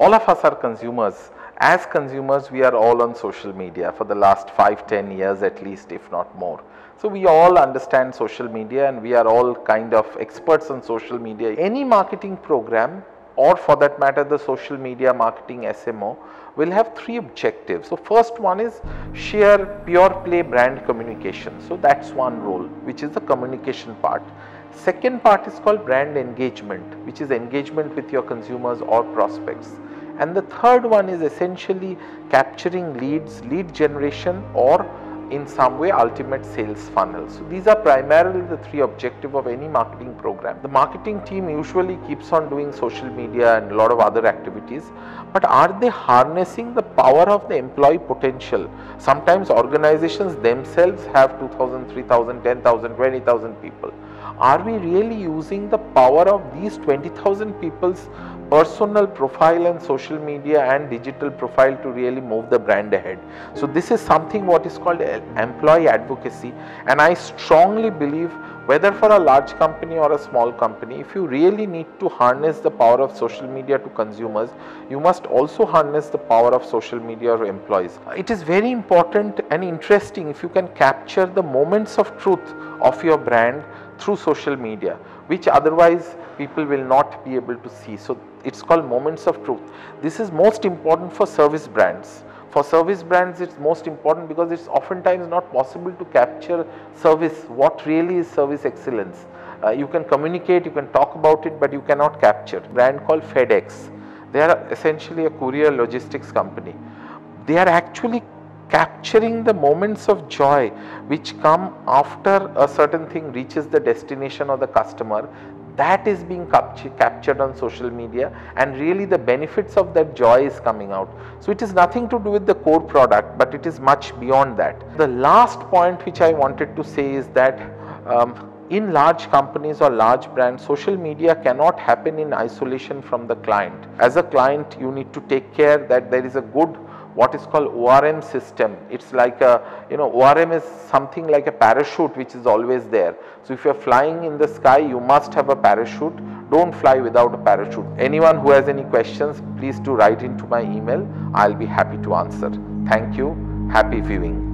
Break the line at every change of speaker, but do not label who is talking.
all of us are consumers. As consumers, we are all on social media for the last 5, 10 years at least, if not more. So we all understand social media and we are all kind of experts on social media. Any marketing program or for that matter the social media marketing SMO will have three objectives. So first one is sheer pure play brand communication. So that's one role which is the communication part. Second part is called brand engagement which is engagement with your consumers or prospects. And the third one is essentially capturing leads, lead generation or in some way ultimate sales funnel. So these are primarily the three objective of any marketing program. The marketing team usually keeps on doing social media and a lot of other activities, but are they harnessing the power of the employee potential? Sometimes organizations themselves have 2000, 3000, 10,000, 20,000 people. Are we really using the power of these 20,000 people's personal profile and social media and digital profile to really move the brand ahead. So this is something what is called uh, employee advocacy and I strongly believe whether for a large company or a small company, if you really need to harness the power of social media to consumers, you must also harness the power of social media to employees. It is very important and interesting if you can capture the moments of truth of your brand through social media, which otherwise people will not be able to see. So it's called moments of truth. This is most important for service brands. For service brands, it's most important because it's oftentimes not possible to capture service, what really is service excellence. Uh, you can communicate, you can talk about it, but you cannot capture. Brand called FedEx, they are essentially a courier logistics company. They are actually capturing the moments of joy which come after a certain thing reaches the destination of the customer that is being captured on social media and really the benefits of that joy is coming out. So it is nothing to do with the core product but it is much beyond that. The last point which I wanted to say is that um, in large companies or large brands, social media cannot happen in isolation from the client. As a client, you need to take care that there is a good what is called ORM system. It's like a, you know, ORM is something like a parachute which is always there. So if you're flying in the sky, you must have a parachute. Don't fly without a parachute. Anyone who has any questions, please do write into my email. I'll be happy to answer. Thank you. Happy viewing.